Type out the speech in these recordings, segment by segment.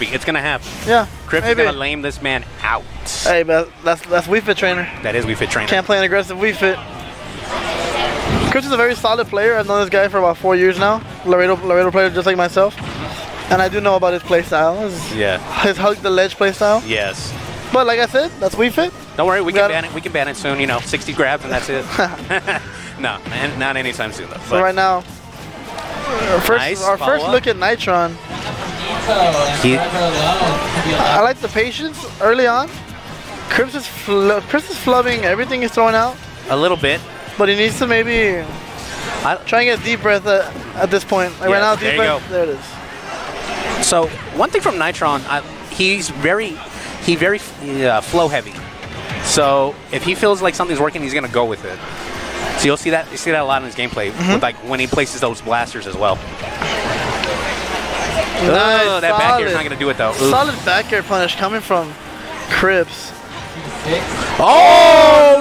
It's gonna happen. Yeah. Crips is maybe. gonna lame this man out. Hey, but that's that's Wii Fit trainer. That is Wii Fit trainer. Can't play an aggressive Wii Fit. Chris is a very solid player. I've known this guy for about four years now. Laredo, Laredo player just like myself. And I do know about his play style. His, Yeah. his hug the ledge play style. Yes. But like I said, that's Wii Fit. Don't worry, we We can ban it. We can ban it soon. You know, 60 grabs and that's it. no, man, not anytime soon though. So right now, our first, Nice our first look at Nitron. He, I like the patience early on. Crips is, Crips is flubbing everything he's throwing out. a little bit. But he needs to maybe I, try and get a deep breath at, at this point. Like Yeah, right now, there deep you breath. go. There it is. So one thing from Nitron, I, he's very, he very uh, flow heavy. So if he feels like something's working, he's gonna go with it. So you'll see that you see that a lot in his gameplay, Mm-hmm. with like when he places those blasters as well. Nice, oh, that back air's solid. not gonna do it though. Solid back air punish coming from Crips. Oh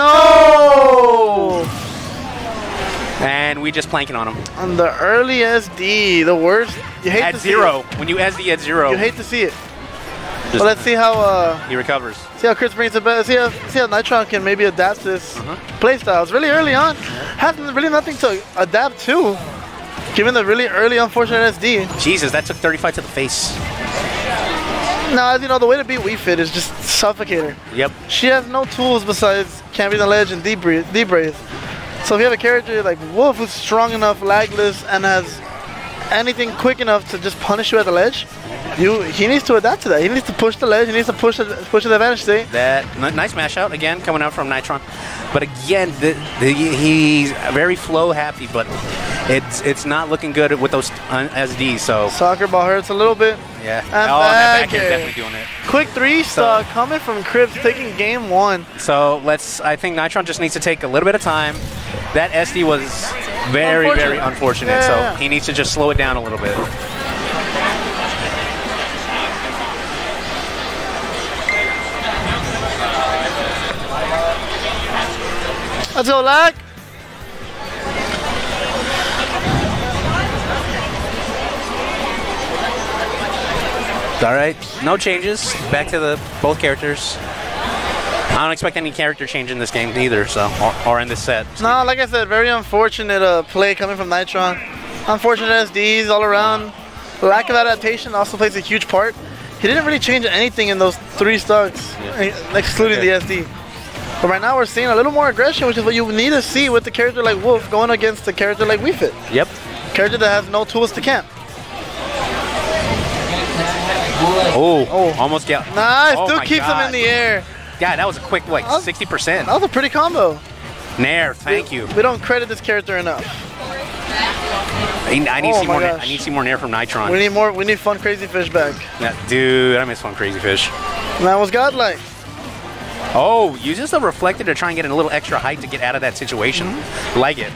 no! And we just planking on him On the early SD, the worst. You hate at to zero. See When you SD at zero. You hate to see it. just- But let's see how uh, he recovers. see how Chris brings it back. See how see how Nitron can maybe adapt this Uh-huh. play style. It's really early on. Has really nothing to adapt to. Given the really early unfortunate SD. Jesus, that took 35 to the face. Now, as you know, the way to beat Wii Fit is just suffocate her. Yep. She has no tools besides can camping the ledge and deep breathe. Deep breathe. So if you have a character like Wolf who's strong enough, lagless, and has anything quick enough to just punish you at the ledge, you he needs to adapt to that. He needs to push the ledge. He needs to push the push the advantage state. That n- nice mash out again coming out from Nitron, but again the, the, he's very flow happy, but it's it's not looking good with those uh, SDs. So Soccer ball hurts a little bit. yeah, And oh, back back definitely doing it. Quick three stock coming from Crips, taking game one. So let's. I think Nitron just needs to take a little bit of time. That SD was very very Unfortunate. unfortunate. Yeah, so yeah, he needs to just slow it down a little bit. Let's go, lag. All right, no changes. Back to the both characters. I don't expect any character change in this game either. So or, or in this set. No, like I said, very unfortunate uh, play coming from Nitron. Unfortunate SDs all around. Lack of adaptation also plays a huge part. He didn't really change anything in those three stocks, eh, excluding Okay. the SD. But right now we're seeing a little more aggression, which is what you need to see with the character like Wolf going against a character like Wii Fit. Yep. Character that has no tools to camp. Oh, oh. almost got. Nice, Oh still keeps him in the air. God, that was a quick like 60%. That was a pretty combo. Nair, thank you. We don't credit this character enough. I, I need to Oh see more. Gosh. I need to see more Nair from Nitron. We need more. We need fun, crazy fish back. Yeah, dude, I miss Fun crazy fish. And that was godlike. Oh, uses the reflector to try and get a little extra height to get out of that situation. Mm-hmm. Like it.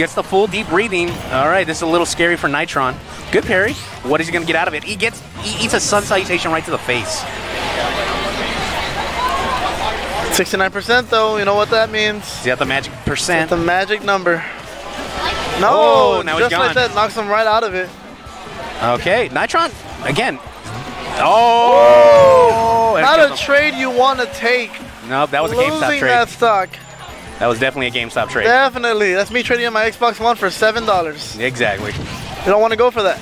Gets the full deep breathing. All right, this is a little scary for Nitron. Good parry. What is he gonna get out of it? He gets. He eats a sun salutation right to the face. 69% though, you know what that means. Is that the magic percent? The magic number. No, Oh, now just like that knocks him right out of it. Okay, Nitron again. Oh, and Not a trade you want to take. Nope, that was a GameStop Losing trade. that stock. That was definitely a GameStop trade. Definitely. That's me trading on my Xbox One for seven dollars. Exactly. You don't want to go for that.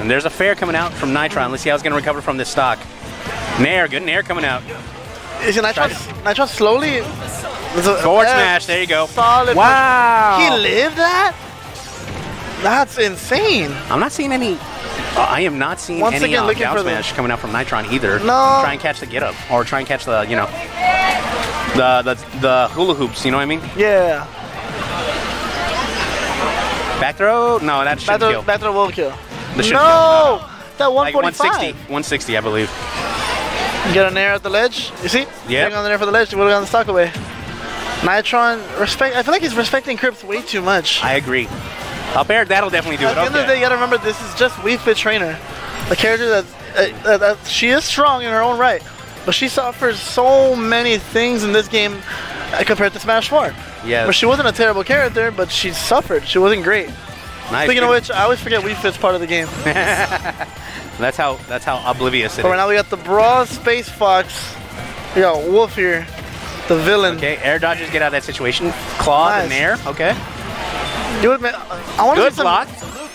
And there's a fair coming out from Nitron. Let's see how it's going to recover from this stock. Nair, good Nair coming out. Is it Nitron, Nitron slowly? Forward Yeah, smash, there you go. Solid. Wow. He lived that? That's insane. I'm not seeing any. Uh, I am not seeing Once any again, uh, down for the- smash coming out from Nitron either. No. Try and catch the get up, or try and catch the you know the the the hula hoops. You know what I mean? Yeah. Back throw? No, that shouldn't Battle, kill. battle will kill. That should no! That Like 145. 160, 160, I believe. Get an air at the ledge. You see? Yeah. Getting on the air for the ledge. Have gotten the stock away. Nitron, respect. I feel like he's respecting Crips way too much. I agree. Up air, that'll definitely do At it. At the end of the day, you gotta remember this is just Wii Fit Trainer. A character that, uh, that she is strong in her own right, but she suffers so many things in this game compared to Smash 4. Yeah. But she wasn't a terrible character, but she suffered. She wasn't great. Nice. Speaking of which, I always forget Wii Fit's part of the game. that's how that's how oblivious it right is. now we got the Brawl Space Fox. We got Wolf here, the villain. Okay, air dodges get out of that situation. Claw in Nice. air. Okay. You would, I want to see some. block.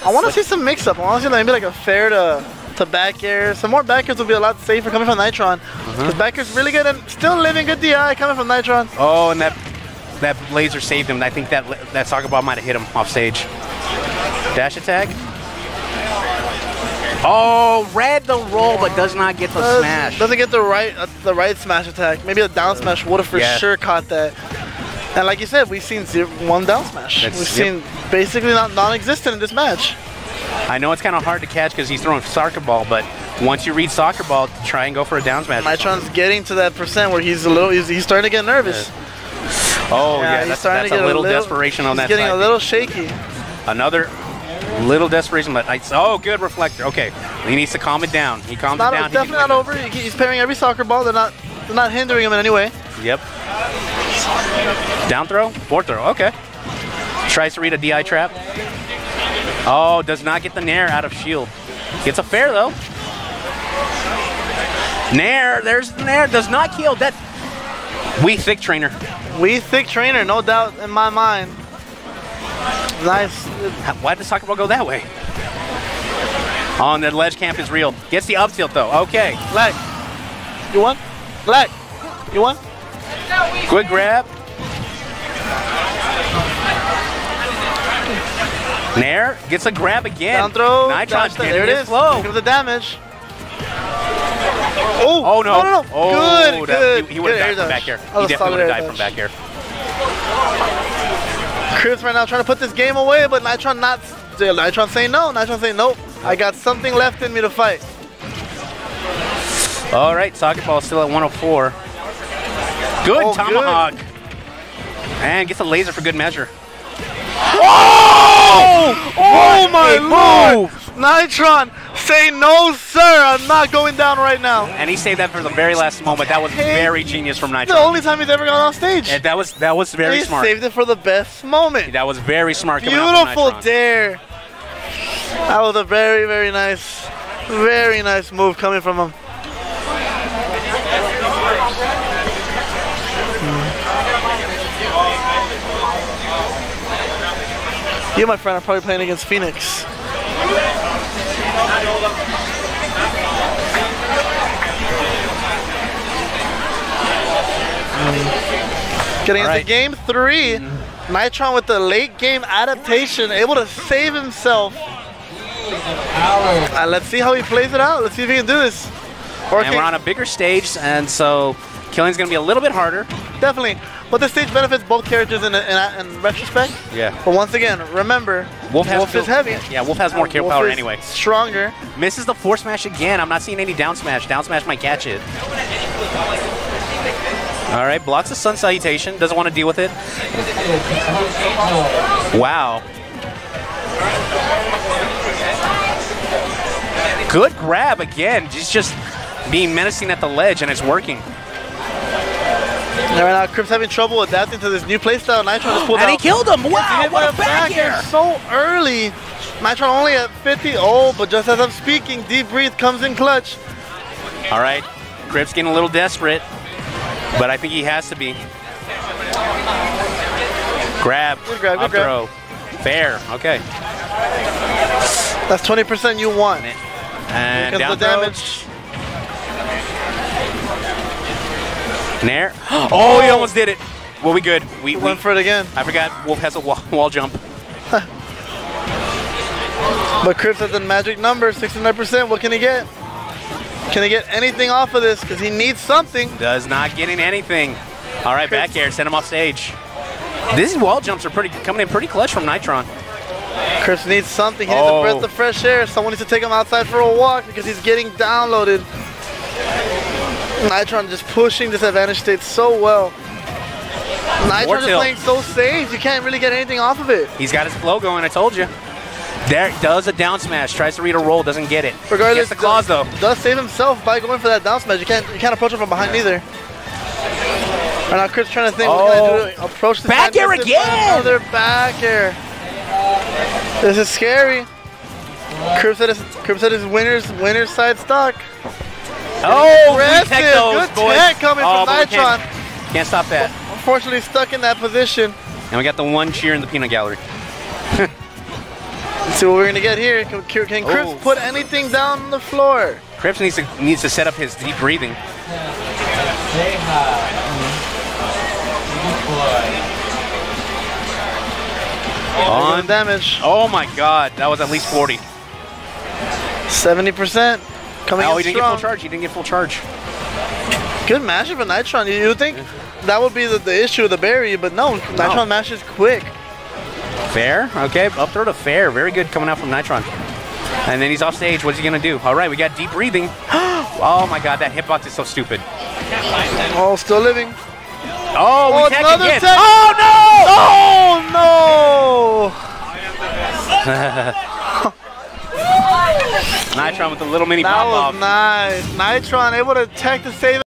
I want to see some mix-up. I want to see like, maybe like a fair to to back air. Some more back airs would be a lot safer coming from Nitron. Because back air's really good and still living good DI coming from Nitron. Oh, and that that laser saved him. I think that that soccer ball might have hit him off stage. Dash attack. Oh, read the roll, but does not get the Does- smash. Doesn't get the right uh, the right smash attack. Maybe a down smash would have for Yeah. sure caught that. And like you said, we've seen zero, one down smash. That's- we've yep. seen basically not non-existent in this match. I know it's kind of hard to catch because he's throwing soccer ball, but once you read soccer ball, try and go for a down smash. or Nitron's getting to that percent where he's a little, he's, he's starting to get nervous. something. Oh yeah, he's that's, starting that's to get a little, desperation on he's that getting side. a little shaky. Another little desperation, but I, oh, good reflector. Okay, he needs to calm it down. He calms Not, it down. it's definitely not over. He's parrying every soccer ball. They're not, they're not hindering him in any way. Yep. Down throw, forward throw. Okay. Tries to read a DI trap. Oh, does not get the nair out of shield. Gets a fair though. Nair, there's the nair. Does not kill. That we thick trainer. We thick trainer, no doubt in my mind. Nice. Why soccer ball go that way? On the ledge camp is real. Gets the up tilt though. Okay. Leg. You won? Leg. You won? Quick grab. Nair gets a grab again. Down throw. Nitron There it is. flow. Here comes the damage. Oh, Oh no! no, no, no. Oh, good, that- good. He, he would have died from back air. He definitely would have died from back air. Chris right now trying to put this game away, but Nitron not. Nitron saying no. Nitron saying nope. I got something left in me to fight. All right, soccer ball still at 104. Good Oh, tomahawk. And gets a laser for good measure. Oh! Oh, oh my Hey, lord! Nitron, say no, sir. I'm not going down right now. And he saved that for the very last moment. That was Hey, very genius from Nitron. The only time he's ever gone off stage. And that was that was very smart. he smart. saved it for the best moment. That was very smart. Beautiful dare. That was a very, very nice, very nice move coming from him. You, my friend, are probably playing against Phoenix. Getting All into right. game three, Nitron with the late game adaptation, able to save himself. Uh, let's see how he plays it out. Let's see if he can do this. Or And can- we're on a bigger stage, and so killing's gonna be a little bit harder. definitely. But the stage benefits both characters in, in, in retrospect. Yeah. But once again, remember, Wolf has is heavy. Yeah, Wolf has more kill Wolf power anyway. Stronger. Misses the force smash again. I'm not seeing any down smash. Down smash might catch it. All right, blocks the sun salutation. Doesn't want to deal with it. Wow. Good grab again. Just just being menacing at the ledge, and it's working. And right now, Crips having trouble adapting to this new playstyle. Nitron just pulled And out. he killed him. Wow, hit what a back air air. so early. Nitron only at 50. Oh, but just as I'm speaking, Deep Breathe comes in clutch. All right, Crip's getting a little desperate, but I think he has to be. Grab, Good grab, good up grab. throw, fair. Okay, That's 20% you want. and Because down the throw. damage. Nair. Oh, he almost did it. Well, we good. We, we Went for it again. I forgot Wolf has a wall, wall jump. But Crips has the magic number, 69%. What can he get? Can he get anything off of this? Because he needs something. Does not getting anything. All right, back Crips. air. Send him off stage. These wall jumps are pretty coming in pretty clutch from Nitron. Chris needs something. He needs Oh. a breath of fresh air. Someone needs to take him outside for a walk because he's getting downloaded. Nitron just pushing this advantage state so well. Nitron is playing so safe. You can't really get anything off of it. He's got his flow going. I told you. There does a down smash. Tries to read a roll. Doesn't get it. Regardless, Gets the claws though. does save himself by going for that down smash. You can't you can't approach him from behind either. Right now, Chris trying to think what can I do to oh. approach the Back air again! Another back air. This is scary. Curb said his, his winner's winner's side stock. Oh, we Aggressive. tech those, Good boys. tech coming oh, from Nitron. Can't, can't stop that. Unfortunately, stuck in that position. And we got the one cheer in the peanut gallery. Let's see what we're gonna get here. Can, can Crips Oh. put anything down on the floor? Crips needs to needs to set up his deep breathing. On On. damage, Oh my God, that was at least 40. 70% coming Oh, he didn't get strong. full charge. He didn't get full charge. Good matchup of Nitron. You, would think that would be the, the issue of the berry, but no, Nitron matches quick. Fair. Okay, up throw to fair. Very good coming out from Nitron. And then he's off stage. What's he gonna do? All right, we got deep breathing. oh my God, that hitbox is so stupid. Oh, still living. Oh, Oh, tech again. tech. Oh no! Oh no! Nitron with a little mini That pop was off. nice. Nitron able to tech to save